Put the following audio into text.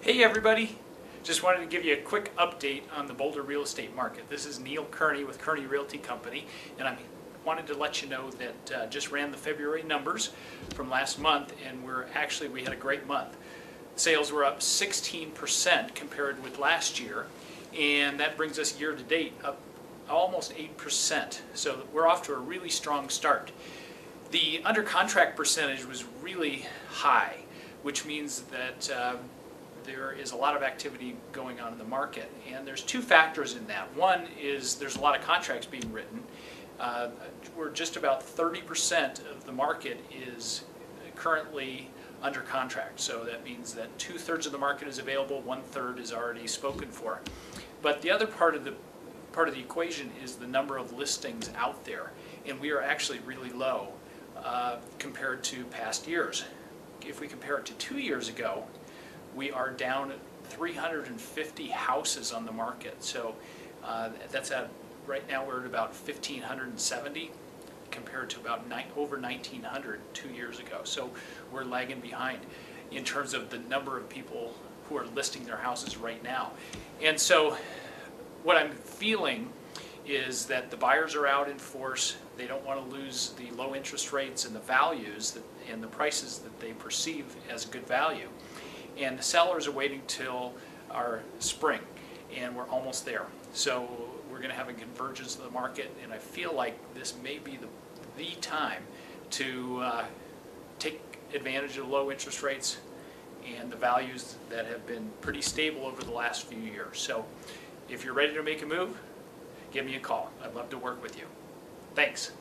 Hey everybody, just wanted to give you a quick update on the Boulder real estate market. This is Neil Kearney with Kearney Realty Company and I wanted to let you know that uh, just ran the February numbers from last month and we're actually, we had a great month. Sales were up 16% compared with last year and that brings us year to date up almost 8%. So we're off to a really strong start. The under contract percentage was really high, which means that uh, there is a lot of activity going on in the market. And there's two factors in that. One is there's a lot of contracts being written. Uh, we're just about 30% of the market is currently under contract. So that means that two thirds of the market is available, one third is already spoken for. But the other part of the part of the equation is the number of listings out there, and we are actually really low uh, compared to past years. If we compare it to two years ago, we are down 350 houses on the market. So uh, that's at, right now we're at about 1,570 compared to about over 1,900 two years ago. So we're lagging behind in terms of the number of people who are listing their houses right now. And so what I'm feeling is that the buyers are out in force. They don't want to lose the low interest rates and the values that, and the prices that they perceive as good value. And the sellers are waiting till our spring, and we're almost there. So we're going to have a convergence of the market, and I feel like this may be the, the time to uh, take advantage of low interest rates and the values that have been pretty stable over the last few years. So if you're ready to make a move, give me a call. I'd love to work with you. Thanks.